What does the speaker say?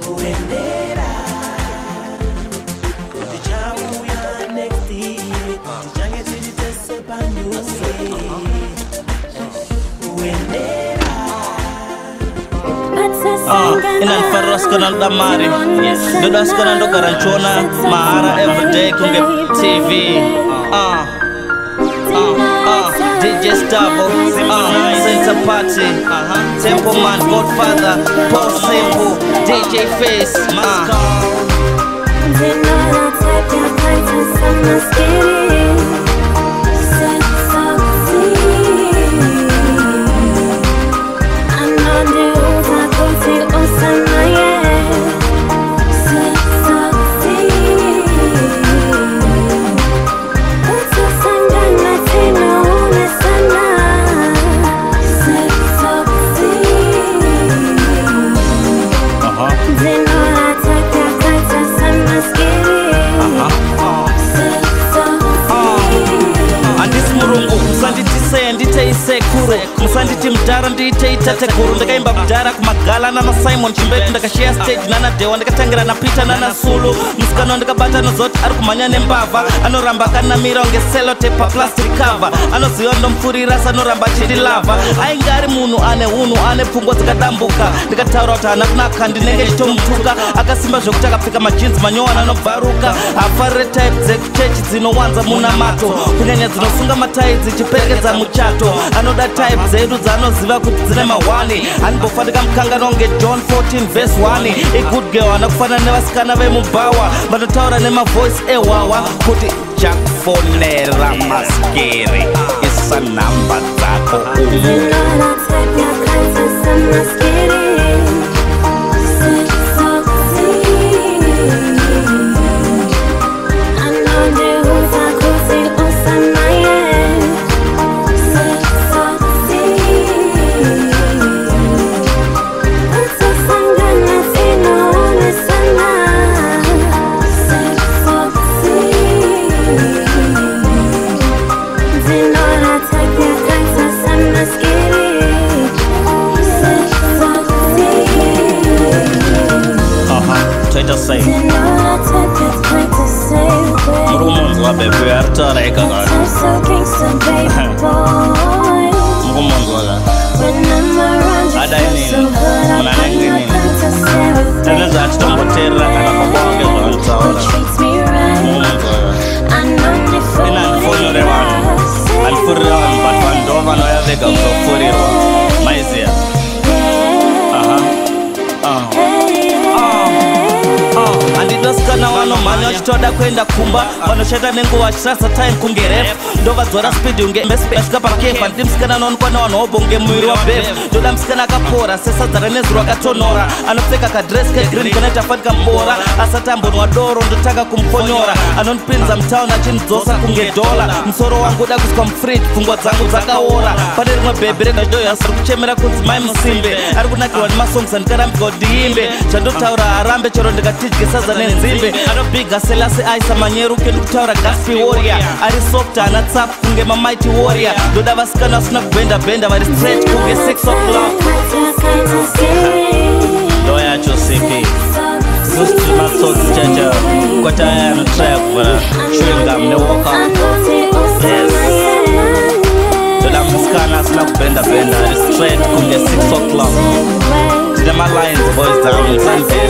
kuendera tichauya next ilal farras kanal damari dodas kanal do garanchona maara everyday kunge tv uh, uh, uh, DJ Stavo, uh, Center Party, uh-huh. Temple Man, Godfather, Paul Simple, DJ Face, uh. musaya nditeisekuru musanditi mudhara ndiiteitateguru ndakaimba mudhara kumagala nanasimon chimbetu ndakashiya stage nanadewa ndakatangira napite nanasulu musikanawa ndakabata nozoti ari kumhanya nembavha anoramba akanamira kunge selote paplastic cover anoziva ndomupfurira sanoramba achindilavha ainge ari munhu ane unhu ane pfungwa dzakadambuka ndikataura kuti haana kunaka ndinenge chitomutuka akasimba zvekuti akapfeka majinsi manyowana anobvaruka haafarire type dzekuchechi dzinowanza munamato kunyanya dzinosunga mataidzi chipengedzamu muchato anoda type dzedu dzaanoziva kuti dzine mahwani animbofanika mukanganwa kunge john 14:1 igood girl ana kufanana nevasikana vemubhawa vanotaura nemavhoisi ehwawa kuti jakfonera maskeri isanam ta sai Rumun la bebe artare kadar Sen so gangsta toda kuenda kumba vanoshaira nenguva vachisarisa time kunge ref ndovadzora spidi unge asvika pakepa ndiri musikana anowanikwa nevanhuhobho kunge muviri wabef ndoda musikana akapora sesadzara nezi rwakatonora anopfeka kadress kegreen kanoita fanika mbora asati ambonwa doro ndotanga kumponyora anondipinza mutaun achinidzosa kunge dhola musoro wangu uda kuiswa mufrid pfungwa dzangu dzakaora pane rimwe bhebhi regadoyas ri kuchemera kunzi mai musimbe ari kunakirwa nemasongs andikarambika kuti ndiimbe chandotaura harambe chero ndikatidyisadza nenzimbe anobhiga se selasi aisa manyeru kedu kutaura gaspi warrior ari softa anatsap kunge mamaiti warrior ndoda vasikana vasina kubendabenda vari stretch kunge 6 o'clock ndo yacho sipi musti matsot chacha kwatayano traya ndoda musikana asina kubendabenda ari straight kunge 6 o'clock ndine malines boys dam sunday